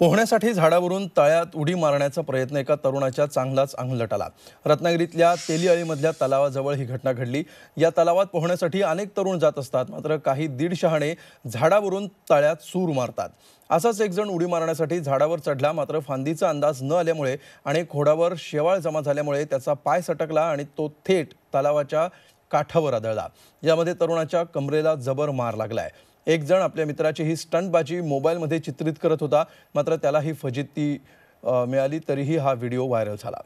पोहण्यासाठी झाडावरून तळ्यात उडी मारण्याचा प्रयत्न एका तरुणाच्या चांगलाच अंगलट आला रत्नागिरीतल्या तेलीअळीमधल्या तलावाजवळ ही घटना घडली. या तलावात पोहण्यासाठी अनेक तरुण जात असतात मात्र काही दीड शहाणे झाडावरून तळ्यात सूर मारतात. असाच एक जण उडी मारण्यासाठी झाडावर चढला मात्र फांदीचा अंदाज न आल्यामुळे आणि खोडावर शेवाळ जमा झाल्यामुळे त्याचा पाय सटकला आणि तो थेट तलावाच्या काठावर आदळला. यामध्ये तरुणाच्या कमरेला जबर मार लागलाय. एक जण आपल्या मित्राची ही स्टंटबाजी मोबाईलमध्ये चित्रित करत होता. मात्र त्याला ही फजिती मिळाली तरीही हा व्हिडिओ व्हायरल झाला.